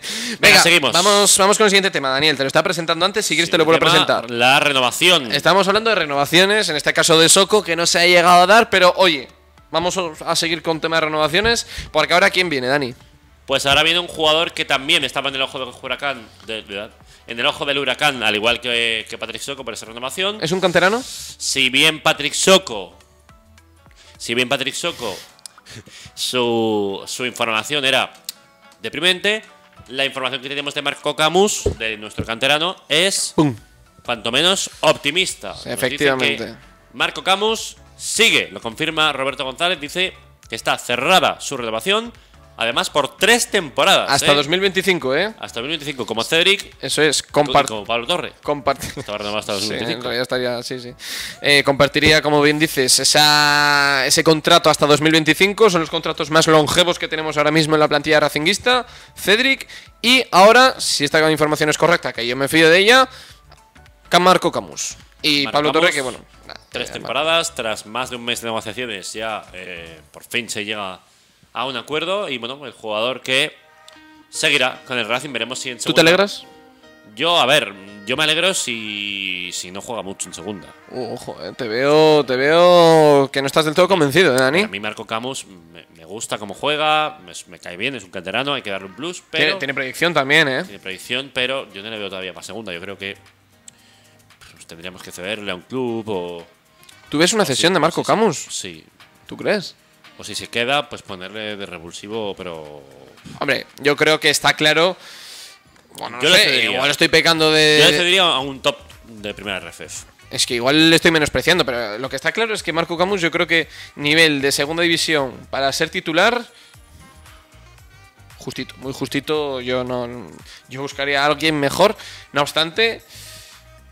Venga, seguimos. Vamos, vamos con el siguiente tema, Daniel. Te lo estaba presentando antes, si quieres te lo vuelvo a presentar. La renovación. Estamos hablando de renovaciones, en este caso de Soco, que no se ha llegado a dar, pero oye, vamos a seguir con tema de renovaciones, porque ahora ¿quién viene, Dani? Pues ahora viene un jugador que también estaba en el ojo del huracán. de- de- en el ojo del huracán, al igual que, que Patrick Soco por esa renovación. ¿Es un canterano? Si bien Patrick Soco. Si bien Patrick Soco. Su, su información era deprimente. La información que tenemos de Marco Camus, de nuestro canterano, es ¡Pum! cuanto menos optimista. Nos dice Efectivamente. que Marco Camus sigue, lo confirma Roberto González, dice que está cerrada su renovación, además por tres temporadas. Hasta ¿eh? 2025, ¿eh? Hasta 2025, como Cedric, Eso es, compart como Pablo Torre. compartir. Hasta Sí, en 2025. realidad estaría, sí, sí. Eh, compartiría, como bien dices, esa, ese contrato hasta 2025. Son los contratos más longevos que tenemos ahora mismo en la plantilla racinguista. Cedric. Y ahora, si esta información es correcta, que yo me fío de ella, Marco Camus. Y Pablo Torre, que bueno. nada, Tres eh, temporadas, tras más de un mes de negociaciones, ya eh, por fin se llega a un acuerdo. Y bueno, el jugador que seguirá con el Racing, veremos si en ¿Tú segunda. te alegras? Yo, a ver, yo me alegro si, si no juega mucho en segunda. Uh, Ojo, eh, te veo, te veo que no estás del todo convencido, ¿eh, Dani? A mí Marco Camus me, me gusta cómo juega, me, me cae bien, es un canterano, hay que darle un plus, pero Tiene, tiene proyección también, ¿eh? tiene predicción, pero yo no le veo todavía para segunda. Yo creo que pues, tendríamos que cederle a un club o... ¿Tú ves una cesión de Marco Camus? Sí. ¿Tú crees? O si se queda, pues ponerle de revulsivo, pero... Hombre, yo creo que está claro. Bueno, no Yo sé, igual estoy pecando de. Yo le cedería a un top de primera RFF. Es que igual le estoy menospreciando, pero lo que está claro es que Marco Camus, yo creo que nivel de segunda división para ser titular. Justito, muy justito. Yo no. Yo buscaría a alguien mejor. No obstante.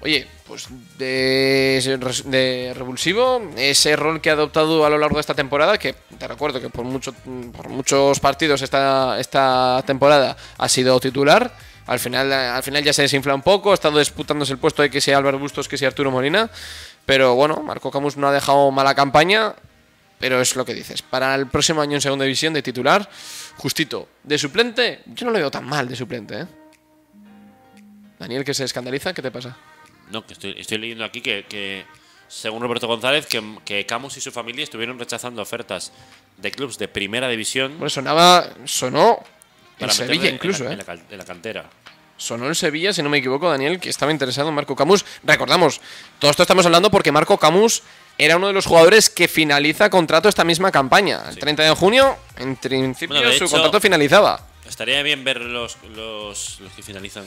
Oye, pues de, revulsivo, ese rol que ha adoptado a lo largo de esta temporada, que te recuerdo que por, mucho, por muchos partidos esta, esta temporada ha sido titular, al final, al final ya se desinfla un poco, ha estado disputándose el puesto de que sea Álvaro Bustos, que sea Arturo Molina, pero bueno, Marco Camus no ha dejado mala campaña, pero es lo que dices, para el próximo año en segunda división de titular, justito, de suplente, yo no lo veo tan mal de suplente, ¿eh? Daniel, que se escandaliza, ¿qué te pasa? No, que estoy, estoy leyendo aquí que, que, según Roberto González, que, que Camus y su familia estuvieron rechazando ofertas de clubes de primera división Bueno, sonaba, sonó en Sevilla incluso, en la, ¿eh? en la cal- en la cantera. Sonó en Sevilla, si no me equivoco, Daniel, que estaba interesado en Marco Camus. Recordamos, todo esto estamos hablando porque Marco Camus era uno de los jugadores que finaliza contrato esta misma campaña. El 30 de junio, en principio, Bueno, su hecho- contrato finalizaba. Estaría bien ver los, los, los que finalizan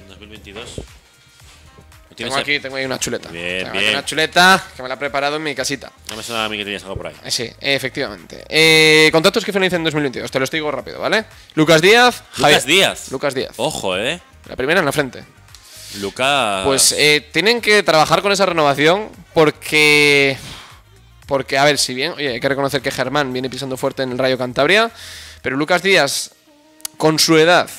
en 2022. ¿Lo tienes Tengo aquí, tengo ahí una chuleta. Bien, Tengo aquí una chuleta que me la he preparado en mi casita. No me sonaba a mí que tenías algo por ahí. Eh, Sí, efectivamente. Eh, contratos que finalizan en 2022, te los digo rápido, ¿vale? Lucas Díaz. Lucas Javier- Díaz. Lucas Díaz. Ojo, eh. La primera en la frente. Lucas. Pues eh, tienen que trabajar con esa renovación porque. Porque, a ver, si bien, oye, hay que reconocer que Germán viene pisando fuerte en el Rayo Cantabria, pero Lucas Díaz, con su edad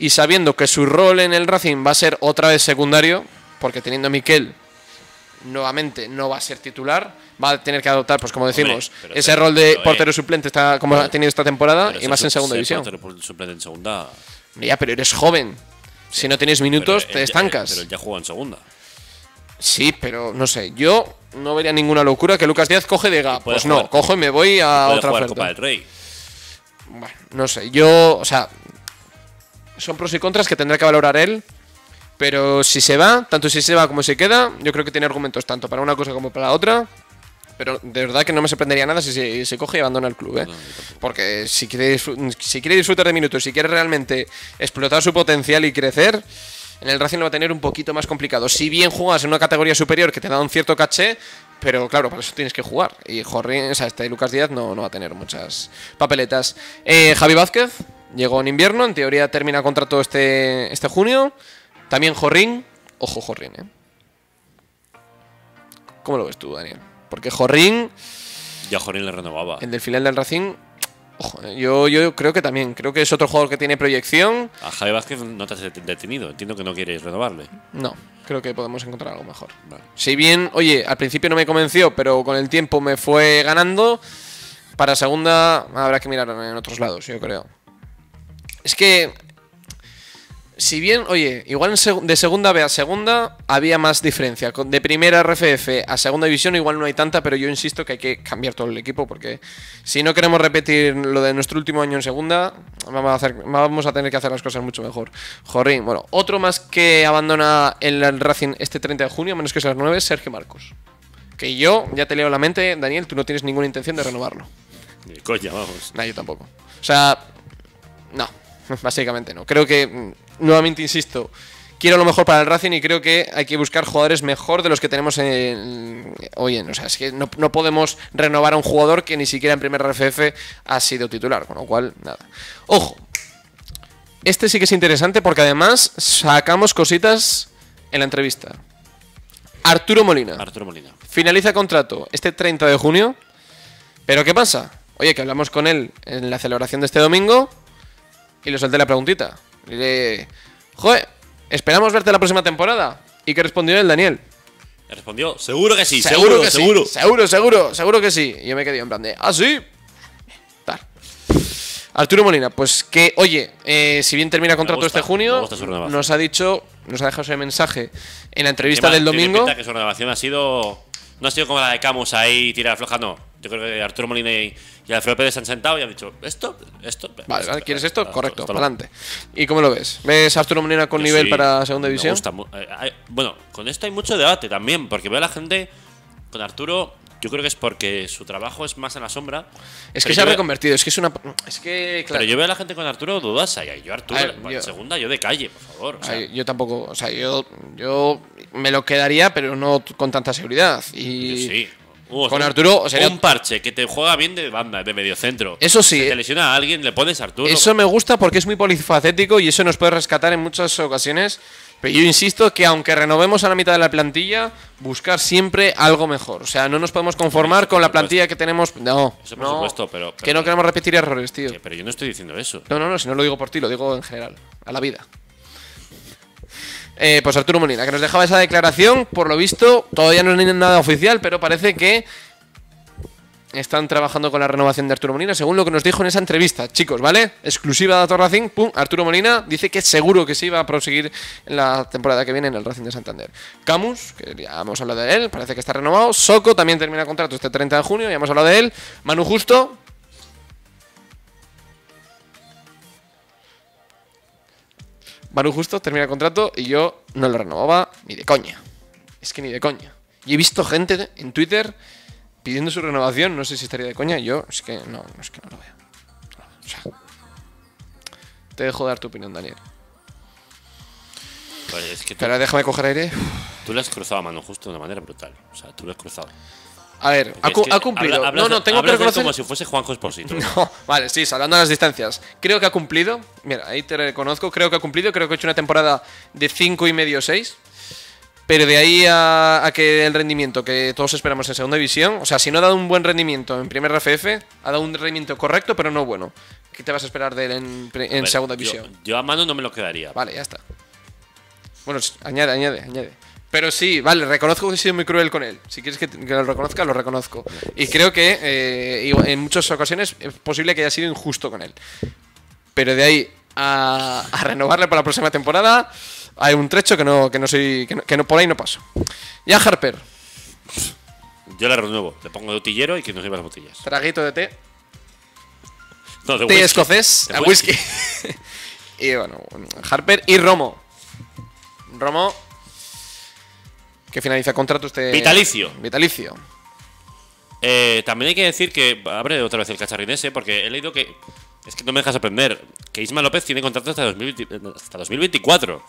y sabiendo que su rol en el Racing va a ser otra vez secundario, porque teniendo a Miquel nuevamente no va a ser titular, va a tener que adoptar, pues como decimos, ese rol de eh, portero suplente está, como ha tenido esta temporada y más en segunda división. portero por- suplente en segunda. Ya, pero eres joven. Si no tienes minutos, te ya- estancas. Pero él ya juega en segunda. Sí, pero no sé, yo no vería ninguna locura que Lucas Díaz coge y diga, pues no, cojo y me voy a otra jugar. Copa del Rey. Bueno, no sé, yo, o sea, son pros y contras que tendrá que valorar él, pero si se va, tanto si se va como si queda, yo creo que tiene argumentos tanto para una cosa como para la otra. Pero de verdad que no me sorprendería nada si se, se coge y abandona el club, ¿eh? Porque si quiere, si quiere disfrutar de minutos, si quiere realmente explotar su potencial y crecer, en el Racing lo va a tener un poquito más complicado. Si bien juegas en una categoría superior que te da un cierto caché, pero claro, para eso tienes que jugar. Y Jorrin, o sea, este Lucas Díaz no, no va a tener muchas papeletas. Eh, Javi Vázquez llegó en invierno, en teoría termina contrato este, este junio. También Jorrin, ojo Jorrin, ¿eh? ¿Cómo lo ves tú, Daniel? Porque Jorrin, Ya Jorín le renovaba. el del final del Racing, ojo, eh, yo, yo creo que también, creo que es otro jugador que tiene proyección. A Javi Vázquez no te has det- detenido. Entiendo que no quieres renovarle. No, creo que podemos encontrar algo mejor. Vale. Si bien, oye, al principio no me convenció, pero con el tiempo me fue ganando, para segunda habrá que mirar en otros lados, yo creo. Es que si bien, oye, igual de segunda B a segunda había más diferencia. Con- De primera RFF a segunda división igual no hay tanta, pero yo insisto que hay que cambiar todo el equipo porque si no queremos repetir lo de nuestro último año en segunda, vamos a, hacer, vamos a tener que hacer las cosas mucho mejor. Jorín, bueno, otro más que abandona el, el Racing este 30 de junio, a menos que sea las 9, Sergio Marcos. Que yo ya te leo la mente, Daniel, tú no tienes ninguna intención de renovarlo. Ni coña, vamos. No, yo tampoco. O sea, no, básicamente no. Creo que, nuevamente insisto, quiero lo mejor para el Racing y creo que hay que buscar jugadores mejor de los que tenemos en, hoy en. O sea, es que no, no podemos renovar a un jugador que ni siquiera en primer RFF ha sido titular, con lo cual, nada. Ojo, este sí que es interesante porque además sacamos cositas en la entrevista. Arturo Molina. Arturo Molina. Finaliza contrato este 30 de junio. Pero ¿qué pasa? Oye, que hablamos con él en la celebración de este domingo y le solté la preguntita. Joder, esperamos verte la próxima temporada. ¿Y qué respondió él, Daniel? Le respondió, seguro que sí, seguro, seguro, que seguro. sí. Seguro, seguro, seguro que sí. Y yo me quedé en plan de, ¿ah, sí? Tal. Arturo Molina, pues que, oye, eh, si bien termina contrato gusta, este junio, nos ha dicho, nos ha dejado ese mensaje en la entrevista del domingo. que su renovación ha sido. No ha sido como la de Camus ahí, tirar floja, no. Yo creo que Arturo Molina y, y Alfredo Pérez se han sentado y han dicho, ¿esto? ¿Esto? Vale, vale, ¿quieres esto? Esto- Correcto, esto adelante. ¿Y cómo lo ves? ¿Ves a Arturo Molina con nivel sí, para segunda me división? gusta mu- eh, bueno, con esto hay mucho debate también, porque veo a la gente. Con Arturo, yo creo que es porque su trabajo es más en la sombra. Es que se ha reconvertido, es que es una. Es que, claro. Pero yo veo a la gente con Arturo dudosa. Y yo, Arturo, ver, yo- segunda, yo de calle, por favor. o sea, Ay, yo tampoco, o sea, yo, yo me lo quedaría, pero no con tanta seguridad. Y sí. Uh, con Arturo sería- Un parche que te juega bien de banda, de medio centro. Eso sí, Si eh. te lesiona a alguien, le pones Arturo. eso me gusta porque es muy polifacético y eso nos puede rescatar en muchas ocasiones. Pero yo insisto que aunque renovemos a la mitad de la plantilla, buscar siempre algo mejor. O sea, no nos podemos conformar con la plantilla que tenemos. No, Eso por no, supuesto, pero- que no queremos repetir errores, tío. Pero yo no estoy diciendo eso. No, no, no, si no lo digo por ti, lo digo en general, a la vida. Eh, pues Arturo Molina, que nos dejaba esa declaración, por lo visto, todavía no es nada oficial, pero parece que están trabajando con la renovación de Arturo Molina, según lo que nos dijo en esa entrevista. Chicos, ¿vale? Exclusiva de Racing, pum, Arturo Molina dice que seguro que sí va a proseguir en la temporada que viene en el Racing de Santander. Camus, que ya hemos hablado de él, parece que está renovado. Soco también termina contrato este 30 de junio, ya hemos hablado de él. Manu Justo, Manu Justo termina contrato y yo no lo renovaba ni de coña. Es que ni de coña. Y he visto gente en Twitter pidiendo su renovación, no sé si estaría de coña, yo es que no, es que no lo veo. O sea, te dejo dar tu opinión, Daniel. Pues es que tú, Pero déjame coger aire. tú le has cruzado a mano justo de una manera brutal. O sea, tú lo has cruzado. A ver, ha, cu- cumplido. habla- hablas no, no, tengo que reconocer. como si fuese Juanjo Esposito. No, vale, sí, salvando las distancias. Creo que ha cumplido. Mira, ahí te reconozco. Creo que ha cumplido. Creo que ha hecho una temporada de 5 y medio 6. Pero de ahí a, a que el rendimiento que todos esperamos en segunda división, o sea, si no ha dado un buen rendimiento en primer RFF, ha dado un rendimiento correcto, pero no bueno. ¿Qué te vas a esperar de él en, pre- en A ver, segunda división? Yo, a mano no me lo quedaría. Vale, ya está. Bueno, añade, añade, añade. Pero sí, vale, reconozco que he sido muy cruel con él. Si quieres que, que lo reconozca, lo reconozco. Y creo que eh, en muchas ocasiones es posible que haya sido injusto con él. Pero de ahí a, a renovarle para la próxima temporada, hay un trecho que no, que no soy. Que, no- que no- por ahí no paso. Ya Harper, Yo le renuevo. Le pongo de utillero y que nos lleve las botellas. traguito de té, No, de té whisky. escocés, De a whisky. y bueno, Harper y Romo. Romo, que finaliza contrato este. Vitalicio. Vitalicio. Eh, también hay que decir que abre otra vez el cacharrinese porque he leído que. Es que no me dejas aprender. Que Isma López tiene contrato hasta, 2020 hasta 2024.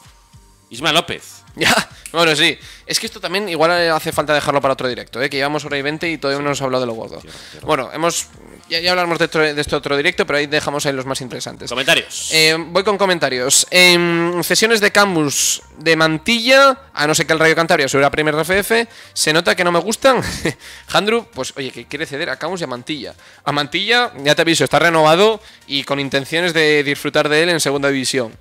Isma López. Ya, bueno, sí. Es que esto también igual hace falta dejarlo para otro directo, ¿eh? que llevamos hora y 20 y todavía no nos ha hablado de lo gordo. Bueno, hemos. Ya, ya hablaremos de, otro- de este otro directo, pero ahí dejamos ahí los más interesantes. Comentarios. Eh, voy con comentarios. En cesiones de Camus de Mantilla, a no ser que el Rayo Cantabria subiera a primer RFF, se nota que no me gustan. Handru, pues oye, que quiere ceder a Camus y a Mantilla. A Mantilla, ya te aviso, está renovado y con intenciones de disfrutar de él en segunda división.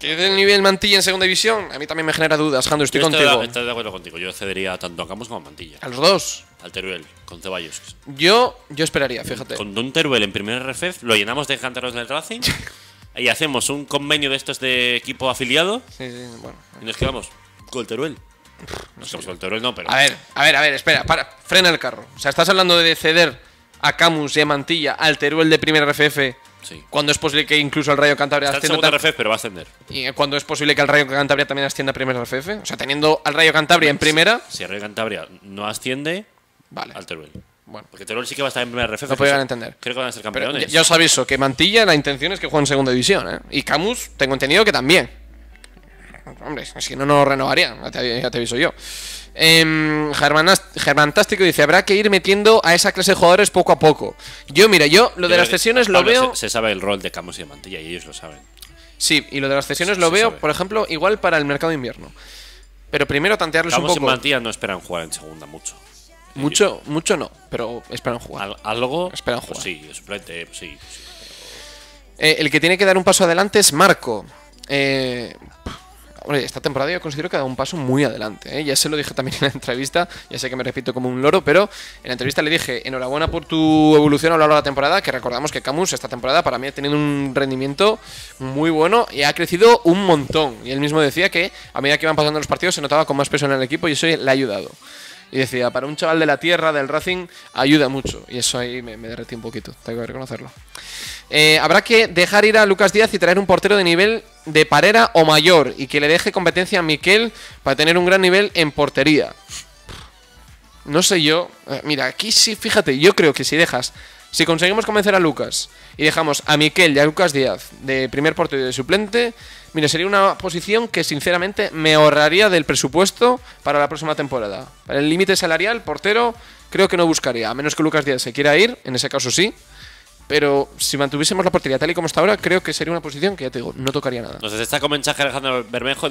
¿Que del nivel Mantilla en segunda división? A mí también me genera dudas, Handru, estoy estoy, contigo. estoy de acuerdo contigo. Yo cedería tanto a Camus como a Mantilla. A los dos. Al Teruel, con Ceballos. Yo, yo esperaría, fíjate. Con un Teruel en primer RFF, lo llenamos de cántaros del Racing. y hacemos un convenio de estos de equipo afiliado Sí, sí, bueno. y nos quedamos con el Teruel. Nos quedamos con el Teruel, no, pero. A ver, a ver, a ver, espera, para, frena el carro. O sea, estás hablando de ceder a Camus y a Mantilla al Teruel de primer RFF Sí. cuando es posible que incluso el Rayo Cantabria Está en ascienda segundo tam- RF, pero va a ascender. y cuando es posible que el Rayo Cantabria también ascienda a primer RFF. O sea, teniendo al Rayo Cantabria en primera, Si el Rayo Cantabria no asciende, vale. al Teruel. Bueno, Porque Teruel sí que va a estar en primer RF. Lo que podían sí- entender. Creo que van a ser campeones. ya, ya os aviso que Mantilla la intención es que juegue en segunda división, ¿eh? Y Camus tengo entendido que también. Hombre, si no, no lo renovarían, ya te, ya te aviso yo. Em, Germanas- Germantástico dice, habrá que ir metiendo a esa clase de jugadores poco a poco. Yo, mira, yo lo de las cesiones lo veo... Se, se sabe el rol de Camus y de Mantilla y ellos lo saben. Sí, y lo de las cesiones Sí, lo veo, sabe. por ejemplo, igual para el mercado de invierno. Pero primero tantearles un Camus y poco. Mantilla no esperan jugar en segunda mucho. Mucho, mucho no, pero esperan jugar. Al- algo. Esperan pues jugar. sí, de suplente, pues sí. sí. Eh, el que tiene que dar un paso adelante es Marco. Eh, hombre, esta temporada yo considero que ha dado un paso muy adelante. ¿eh? Ya se lo dije también en la entrevista, ya sé que me repito como un loro, pero en la entrevista le dije, enhorabuena por tu evolución a lo largo de la temporada, que recordamos que Camus esta temporada para mí ha tenido un rendimiento muy bueno y ha crecido un montón. Y él mismo decía que a medida que iban pasando los partidos se notaba con más peso en el equipo y eso le ha ayudado. Y decía, para un chaval de la tierra, del Racing, ayuda mucho. Y eso ahí me, me derretí un poquito, tengo que reconocerlo. Eh, habrá que dejar ir a Lucas Díaz y traer un portero de nivel de Parera o mayor y que le deje competencia a Miquel para tener un gran nivel en portería. No sé yo. eh, mira, aquí sí, fíjate, yo creo que si dejas, si conseguimos convencer a Lucas y dejamos a Miquel y a Lucas Díaz de primer portero y de suplente, mira, sería una posición que sinceramente me ahorraría del presupuesto para la próxima temporada. Para el límite salarial, portero, creo que no buscaría, a menos que Lucas Díaz se quiera ir, en ese caso sí. Pero si mantuviésemos la portería tal y como está ahora, creo que sería una posición que ya te digo, no tocaría nada. Nos destaca un mensaje Alejandro Bermejo.